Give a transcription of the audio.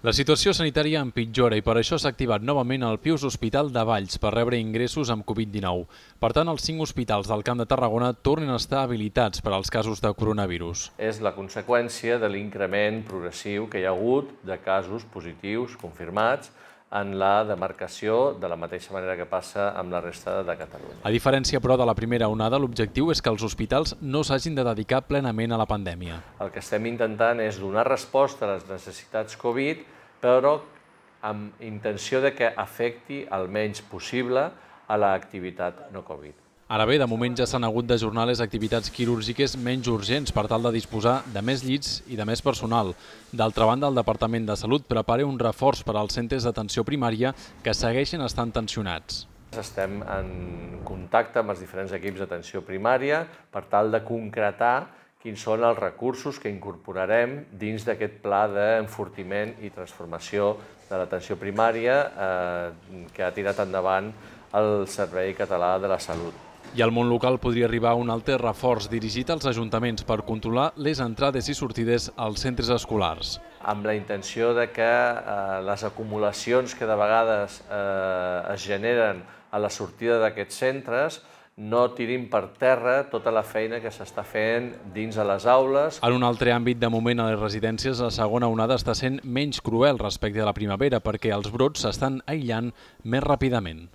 La situació sanitària empitjora i per això s'ha activat novament el Pius Hospital de Valls per rebre ingressos amb Covid-19. Per tant, els cinc hospitals del Camp de Tarragona tornen a estar habilitats per als casos de coronavirus. És la conseqüència de l'increment progressiu que hi ha hagut de casos positius confirmats en la demarcació de la mateixa manera que passa amb la resta de Catalunya. A diferència, però, de la primera onada, l'objectiu és que els hospitals no s'hagin de dedicar plenament a la pandèmia. El que estem intentant és donar resposta a les necessitats Covid, però amb intenció de que afecti el menys possible a l'activitat no Covid. Ara bé, de moment ja s'han hagut d'ajornar les activitats quirúrgiques menys urgents per tal de disposar de més llits i de més personal. D'altra banda, el Departament de Salut prepara un reforç per als centres d'atenció primària que segueixen estant tensionats. Estem en contacte amb els diferents equips d'atenció primària per tal de concretar quins són els recursos que incorporarem dins d'aquest pla d'enfortiment i transformació de l'atenció primària eh, que ha tirat endavant el Servei Català de la Salut. I al món local podria arribar un altre reforç dirigit als ajuntaments per controlar les entrades i sortides als centres escolars. Amb la intenció de que eh, les acumulacions que de vegades eh, es generen a la sortida d'aquests centres no tirin per terra tota la feina que s'està fent dins de les aules. En un altre àmbit, de moment, a les residències, la segona onada està sent menys cruel respecte a la primavera perquè els brots s'estan aïllant més ràpidament.